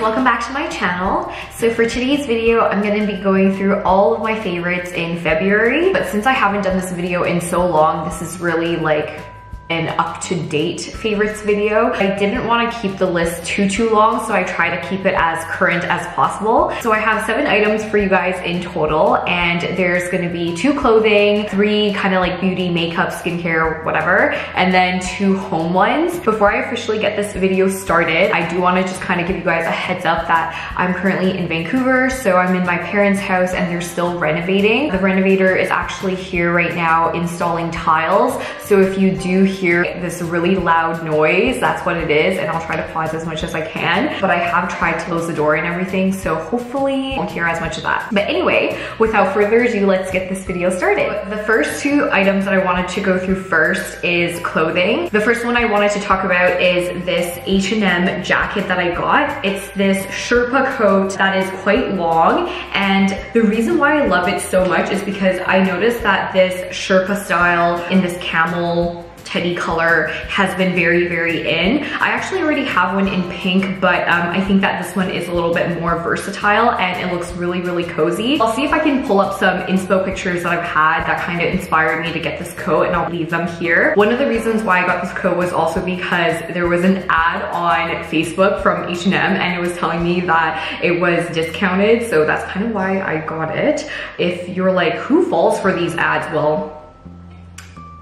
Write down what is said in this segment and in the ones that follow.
welcome back to my channel. So for today's video, I'm gonna be going through all of my favorites in February. But since I haven't done this video in so long, this is really like an up-to-date favorites video. I didn't want to keep the list too, too long, so I try to keep it as current as possible. So I have seven items for you guys in total, and there's gonna be two clothing, three kind of like beauty, makeup, skincare, whatever, and then two home ones. Before I officially get this video started, I do want to just kind of give you guys a heads up that I'm currently in Vancouver, so I'm in my parents' house and they're still renovating. The renovator is actually here right now installing tiles, so if you do hear this really loud noise, that's what it is, and I'll try to pause as much as I can. But I have tried to close the door and everything, so hopefully I won't hear as much of that. But anyway, without further ado, let's get this video started. The first two items that I wanted to go through first is clothing. The first one I wanted to talk about is this H&M jacket that I got. It's this Sherpa coat that is quite long, and the reason why I love it so much is because I noticed that this Sherpa style in this camel teddy color has been very, very in. I actually already have one in pink, but um, I think that this one is a little bit more versatile and it looks really, really cozy. I'll see if I can pull up some inspo pictures that I've had that kind of inspired me to get this coat and I'll leave them here. One of the reasons why I got this coat was also because there was an ad on Facebook from H&M and it was telling me that it was discounted. So that's kind of why I got it. If you're like, who falls for these ads? Well,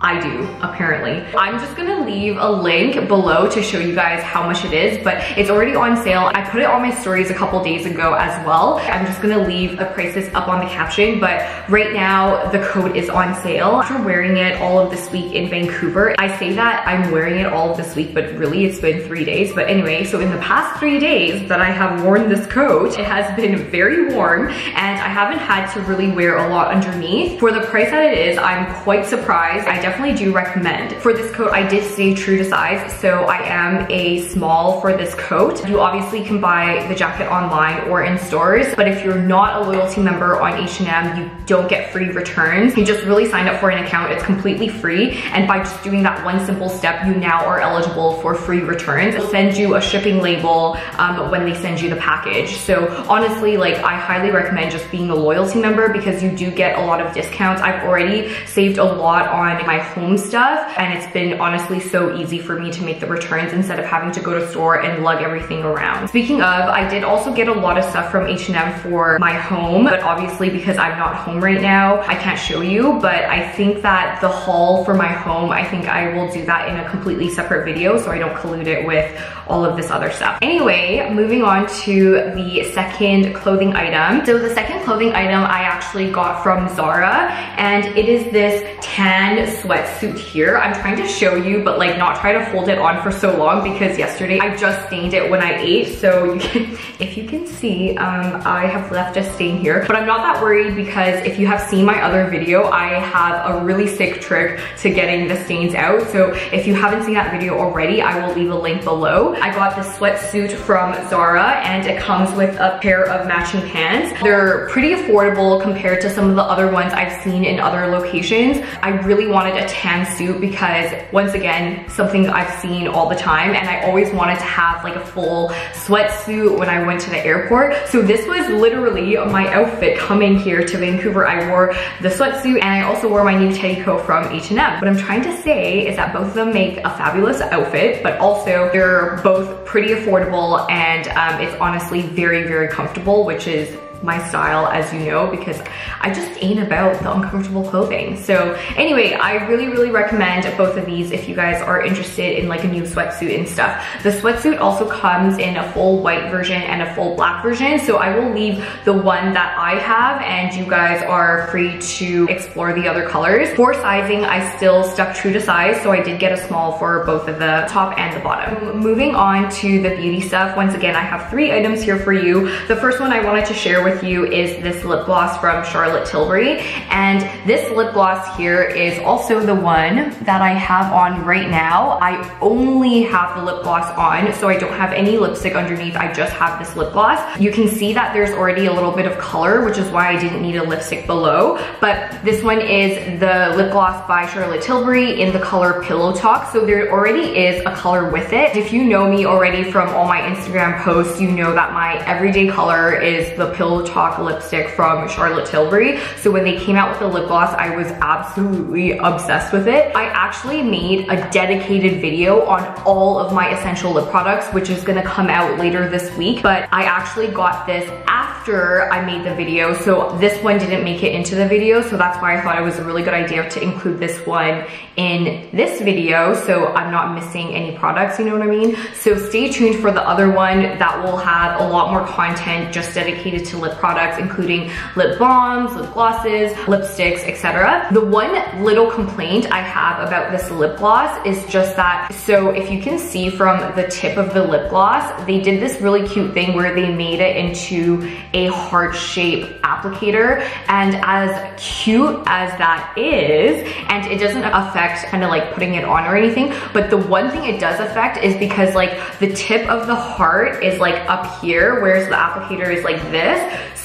I do, apparently. I'm just gonna leave a link below to show you guys how much it is, but it's already on sale. I put it on my stories a couple days ago as well. I'm just gonna leave the prices up on the caption, but right now the code is on sale. After wearing it all of this week in Vancouver, I say that I'm wearing it all of this week, but really it's been three days. But anyway, so in the past three days that I have worn this coat, it has been very warm and I haven't had to really wear a lot underneath. For the price that it is, I'm quite surprised. I definitely do recommend. For this coat, I did stay true to size, so I am a small for this coat. You obviously can buy the jacket online or in stores, but if you're not a loyalty member on H&M, you don't get free returns. You just really sign up for an account, it's completely free, and by just doing that one simple step, you now are eligible for free returns. They'll send you a shipping label um, when they send you the package. So honestly, like I highly recommend just being a loyalty member because you do get a lot of discounts. I've already saved a lot on my home stuff and it's been honestly so easy for me to make the returns instead of having to go to store and lug everything around. Speaking of, I did also get a lot of stuff from H&M for my home, but obviously because I'm not home right now, I can't show you, but I think that the haul for my home, I think I will do that in a completely separate video so I don't collude it with all of this other stuff. Anyway, moving on to the second clothing item. So the second clothing item I actually got from Zara and it is this tan sweatsuit here. I'm trying to show you, but like not try to hold it on for so long because yesterday I just stained it when I ate. So you can, if you can see, um, I have left a stain here, but I'm not that worried because if you have seen my other video, I have a really sick trick to getting the stains out. So if you haven't seen that video already, I will leave a link below. I got this sweatsuit from Zara and it comes with a pair of matching pants. They're pretty affordable compared to some of the other ones I've seen in other locations. I really wanted a tan suit because once again, something I've seen all the time and I always wanted to have like a full sweatsuit when I went to the airport. So this was literally my outfit coming here to Vancouver. I wore the sweatsuit and I also wore my new teddy coat from H&M. What I'm trying to say is that both of them make a fabulous outfit, but also they're both pretty affordable and um, it's honestly very, very comfortable, which is my style as you know because I just ain't about the uncomfortable clothing. So anyway, I really, really recommend both of these if you guys are interested in like a new sweatsuit and stuff. The sweatsuit also comes in a full white version and a full black version. So I will leave the one that I have and you guys are free to explore the other colors. For sizing, I still stuck true to size. So I did get a small for both of the top and the bottom. Moving on to the beauty stuff. Once again, I have three items here for you. The first one I wanted to share with you is this lip gloss from Charlotte Tilbury. And this lip gloss here is also the one that I have on right now. I only have the lip gloss on, so I don't have any lipstick underneath. I just have this lip gloss. You can see that there's already a little bit of color, which is why I didn't need a lipstick below. But this one is the lip gloss by Charlotte Tilbury in the color Pillow Talk. So there already is a color with it. If you know me already from all my Instagram posts, you know that my everyday color is the Pillow Talk lipstick from Charlotte Tilbury. So when they came out with the lip gloss, I was absolutely obsessed with it. I actually made a dedicated video on all of my essential lip products, which is gonna come out later this week. But I actually got this after I made the video. So this one didn't make it into the video. So that's why I thought it was a really good idea to include this one in this video. So I'm not missing any products, you know what I mean? So stay tuned for the other one that will have a lot more content just dedicated to lip products, including lip balms, lip glosses, lipsticks, etc. The one little complaint I have about this lip gloss is just that, so if you can see from the tip of the lip gloss, they did this really cute thing where they made it into a heart shape applicator. And as cute as that is, and it doesn't affect kind of like putting it on or anything, but the one thing it does affect is because like the tip of the heart is like up here, whereas the applicator is like this.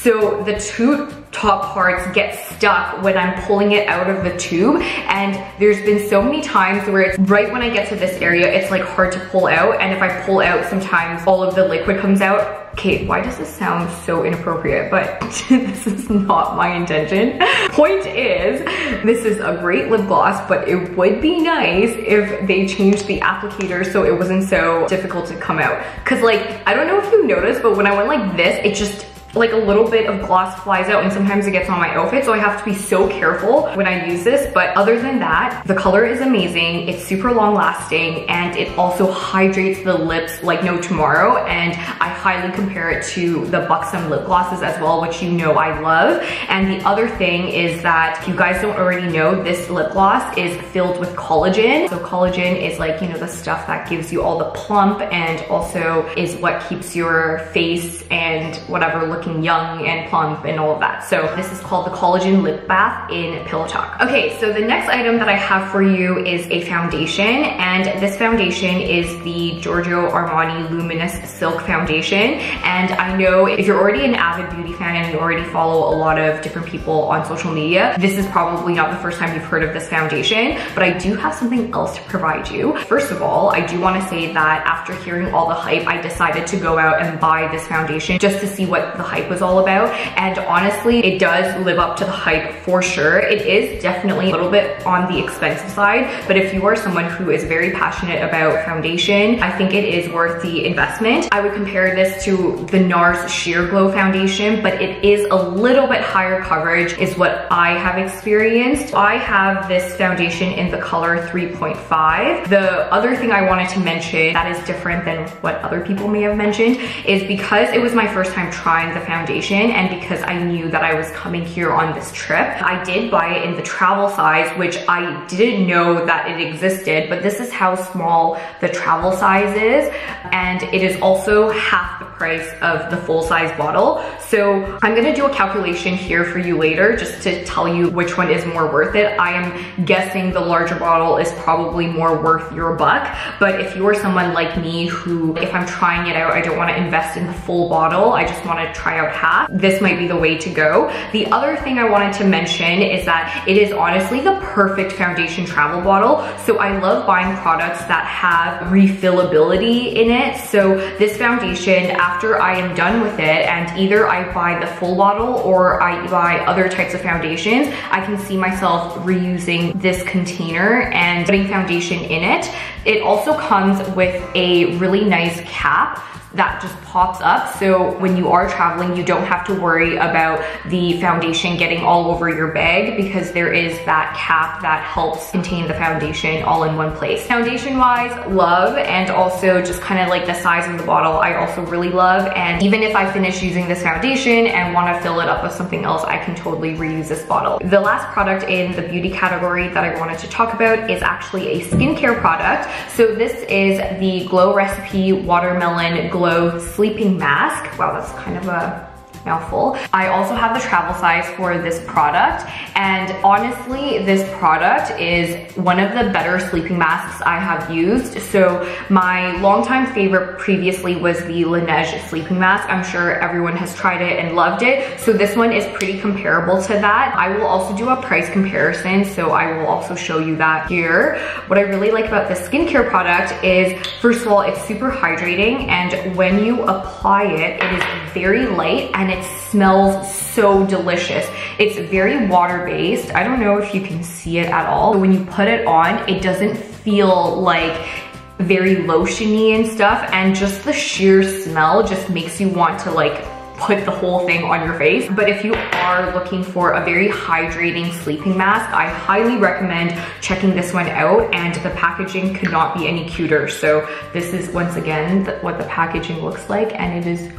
So the two top parts get stuck when I'm pulling it out of the tube. And there's been so many times where it's right when I get to this area, it's like hard to pull out. And if I pull out, sometimes all of the liquid comes out. Okay, why does this sound so inappropriate? But this is not my intention. Point is, this is a great lip gloss, but it would be nice if they changed the applicator so it wasn't so difficult to come out. Cause like, I don't know if you noticed, but when I went like this, it just like a little bit of gloss flies out and sometimes it gets on my outfit so I have to be so careful when I use this. But other than that the color is amazing it's super long lasting and it also hydrates the lips like no tomorrow. And I highly compare it to the Buxom lip glosses as well which you know I love. And the other thing is that if you guys don't already know this lip gloss is filled with collagen. So collagen is like you know the stuff that gives you all the plump and also is what keeps your face and whatever look looking young and plump and all of that. So this is called the Collagen Lip Bath in Pillow Talk. Okay, so the next item that I have for you is a foundation and this foundation is the Giorgio Armani Luminous Silk Foundation. And I know if you're already an avid beauty fan and you already follow a lot of different people on social media, this is probably not the first time you've heard of this foundation, but I do have something else to provide you. First of all, I do wanna say that after hearing all the hype, I decided to go out and buy this foundation just to see what the hype was all about. And honestly, it does live up to the hype for sure. It is definitely a little bit on the expensive side, but if you are someone who is very passionate about foundation, I think it is worth the investment. I would compare this to the NARS Sheer Glow Foundation, but it is a little bit higher coverage is what I have experienced. I have this foundation in the color 3.5. The other thing I wanted to mention that is different than what other people may have mentioned is because it was my first time trying the foundation and because I knew that I was coming here on this trip, I did buy it in the travel size, which I didn't know that it existed, but this is how small the travel size is. And it is also half the price of the full size bottle. So I'm gonna do a calculation here for you later just to tell you which one is more worth it. I am guessing the larger bottle is probably more worth your buck, but if you are someone like me who, if I'm trying it out, I don't wanna invest in the full bottle, I just wanna try out half, this might be the way to go. The other thing I wanted to mention is that it is honestly the perfect foundation travel bottle. So I love buying products that have refillability in it. So this foundation, after I am done with it and either I buy the full bottle or I buy other types of foundations, I can see myself reusing this container and putting foundation in it. It also comes with a really nice cap that just pops up. So when you are traveling, you don't have to worry about the foundation getting all over your bag because there is that cap that helps contain the foundation all in one place. Foundation wise, love, and also just kind of like the size of the bottle, I also really love. And even if I finish using this foundation and wanna fill it up with something else, I can totally reuse this bottle. The last product in the beauty category that I wanted to talk about is actually a skincare product. So this is the Glow Recipe Watermelon Glow Sleeping Mask. Wow, that's kind of a mouthful. I also have the travel size for this product and honestly this product is one of the better sleeping masks I have used. So my longtime favorite previously was the Laneige sleeping mask. I'm sure everyone has tried it and loved it. So this one is pretty comparable to that. I will also do a price comparison so I will also show you that here. What I really like about this skincare product is first of all it's super hydrating and when you apply it it is very light and it smells so delicious. It's very water-based. I don't know if you can see it at all. But When you put it on, it doesn't feel like very lotiony and stuff and just the sheer smell just makes you want to like put the whole thing on your face. But if you are looking for a very hydrating sleeping mask, I highly recommend checking this one out and the packaging could not be any cuter. So this is once again what the packaging looks like and it is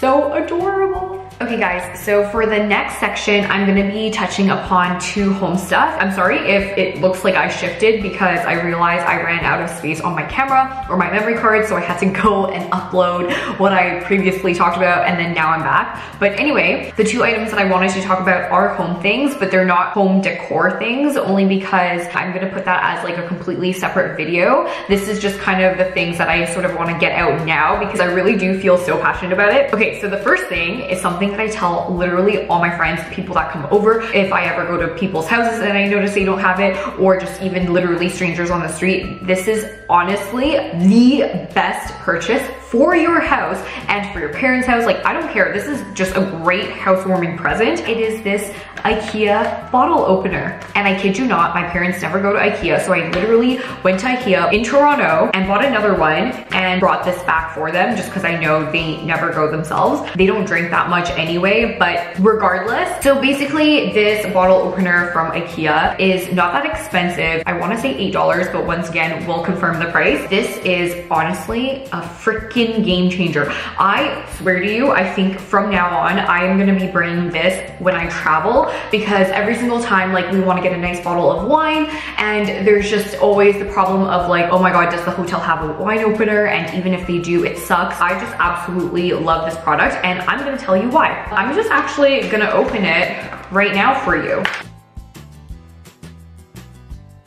so adorable. Okay guys, so for the next section, I'm gonna be touching upon two home stuff. I'm sorry if it looks like I shifted because I realized I ran out of space on my camera or my memory card, so I had to go and upload what I previously talked about and then now I'm back. But anyway, the two items that I wanted to talk about are home things, but they're not home decor things only because I'm gonna put that as like a completely separate video. This is just kind of the things that I sort of wanna get out now because I really do feel so passionate about it. Okay, so the first thing is something that I tell literally all my friends, people that come over, if I ever go to people's houses and I notice they don't have it, or just even literally strangers on the street, this is honestly the best purchase for your house and for your parents' house. Like, I don't care. This is just a great housewarming present. It is this Ikea bottle opener. And I kid you not, my parents never go to Ikea. So I literally went to Ikea in Toronto and bought another one and brought this back for them just because I know they never go themselves. They don't drink that much anyway, but regardless. So basically this bottle opener from Ikea is not that expensive. I wanna say $8, but once again, we'll confirm the price. This is honestly a freaking game changer. I swear to you, I think from now on, I am gonna be bringing this when I travel because every single time, like we wanna get a nice bottle of wine and there's just always the problem of like, oh my God, does the hotel have a wine opener? And even if they do, it sucks. I just absolutely love this product and I'm gonna tell you why. I'm just actually gonna open it right now for you.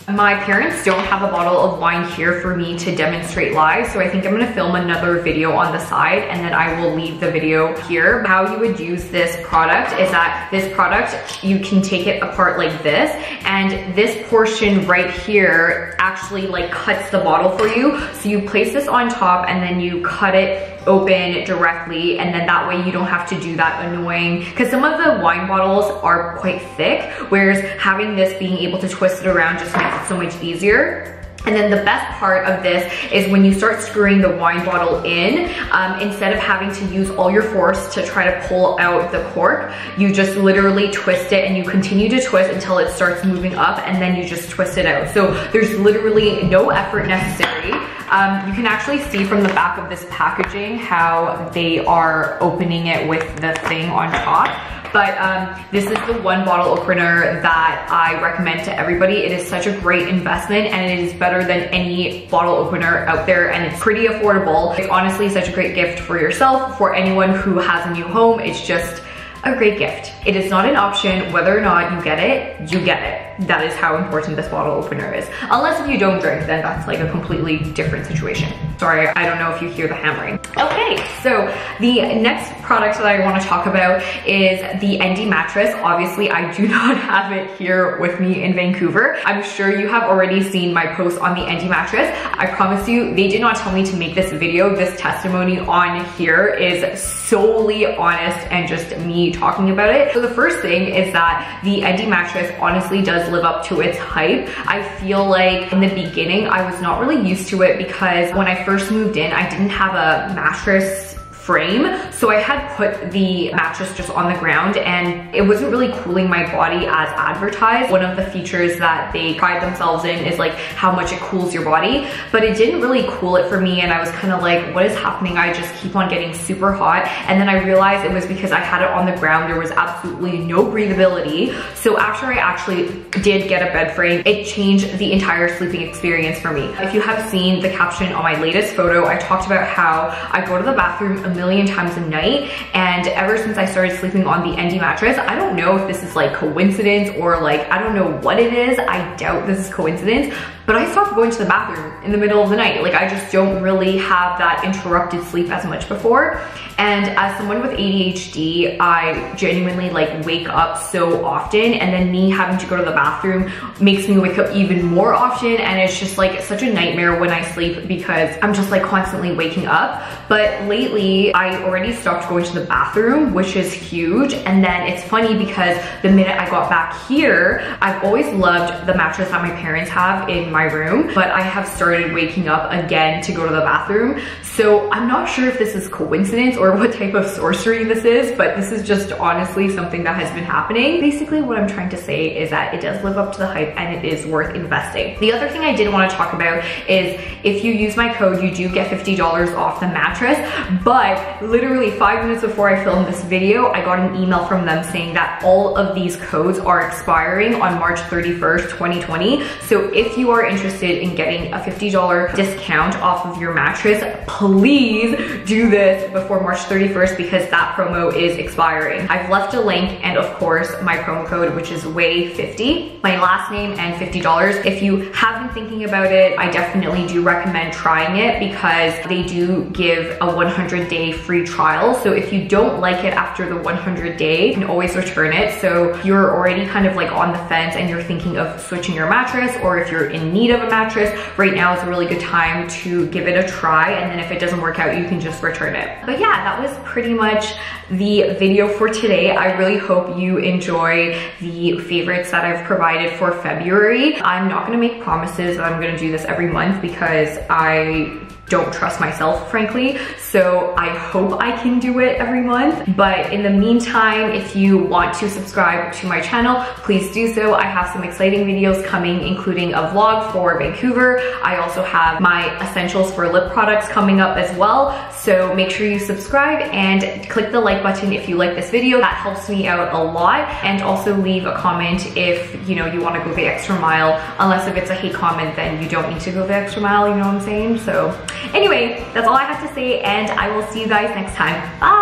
My parents don't have a bottle of wine here for me to demonstrate live, so I think I'm gonna film another video on the side and then I will leave the video here. How you would use this product is that this product, you can take it apart like this, and this portion right here actually like cuts the bottle for you. So you place this on top and then you cut it open directly and then that way you don't have to do that annoying because some of the wine bottles are quite thick whereas having this being able to twist it around just makes it so much easier and then the best part of this is when you start screwing the wine bottle in, um, instead of having to use all your force to try to pull out the cork, you just literally twist it and you continue to twist until it starts moving up and then you just twist it out. So there's literally no effort necessary. Um, you can actually see from the back of this packaging how they are opening it with the thing on top. But um, this is the one bottle opener that I recommend to everybody. It is such a great investment and it is better than any bottle opener out there and it's pretty affordable. It's honestly such a great gift for yourself, for anyone who has a new home. It's just a great gift. It is not an option whether or not you get it, you get it that is how important this bottle opener is. Unless if you don't drink, then that's like a completely different situation. Sorry, I don't know if you hear the hammering. Okay, so the next product that I wanna talk about is the Endy mattress. Obviously, I do not have it here with me in Vancouver. I'm sure you have already seen my post on the Endy mattress. I promise you, they did not tell me to make this video. This testimony on here is solely honest and just me talking about it. So the first thing is that the Endy mattress honestly does does live up to its hype. I feel like in the beginning, I was not really used to it because when I first moved in, I didn't have a mattress frame. So I had put the mattress just on the ground and it wasn't really cooling my body as advertised. One of the features that they pride themselves in is like how much it cools your body, but it didn't really cool it for me and I was kind of like, what is happening? I just keep on getting super hot. And then I realized it was because I had it on the ground. There was absolutely no breathability. So after I actually did get a bed frame, it changed the entire sleeping experience for me. If you have seen the caption on my latest photo, I talked about how I go to the bathroom million times a night. And ever since I started sleeping on the Endy mattress, I don't know if this is like coincidence or like, I don't know what it is. I doubt this is coincidence, but I stopped going to the bathroom in the middle of the night. Like I just don't really have that interrupted sleep as much before. And as someone with ADHD, I genuinely like wake up so often and then me having to go to the bathroom makes me wake up even more often and it's just like such a nightmare when I sleep because I'm just like constantly waking up. But lately I already stopped going to the bathroom, which is huge. And then it's funny because the minute I got back here, I've always loved the mattress that my parents have in my room, but I have started waking up again to go to the bathroom. So I'm not sure if this is coincidence or what type of sorcery this is, but this is just honestly something that has been happening. Basically what I'm trying to say is that it does live up to the hype and it is worth investing. The other thing I did want to talk about is if you use my code, you do get $50 off the mattress, but literally five minutes before I filmed this video, I got an email from them saying that all of these codes are expiring on March 31st, 2020. So if you are interested in getting a $50 discount off of your mattress, please do this before March 31st because that promo is expiring. I've left a link and of course my promo code, which is WEI50, my last name and $50. If you have been thinking about it, I definitely do recommend trying it because they do give a 100 day free trial. So if you don't like it after the 100 day, you can always return it. So you're already kind of like on the fence and you're thinking of switching your mattress or if you're need of a mattress, right now is a really good time to give it a try. And then if it doesn't work out, you can just return it. But yeah, that was pretty much the video for today. I really hope you enjoy the favorites that I've provided for February. I'm not gonna make promises that I'm gonna do this every month because I don't trust myself, frankly. So I hope I can do it every month. But in the meantime, if you want to subscribe to my channel, please do so. I have some exciting videos coming, including a vlog for Vancouver. I also have my essentials for lip products coming up as well. So make sure you subscribe and click the like button if you like this video. That helps me out a lot. And also leave a comment if you know you want to go the extra mile. Unless if it's a hate comment, then you don't need to go the extra mile, you know what I'm saying? So Anyway, that's all I have to say and I will see you guys next time. Bye!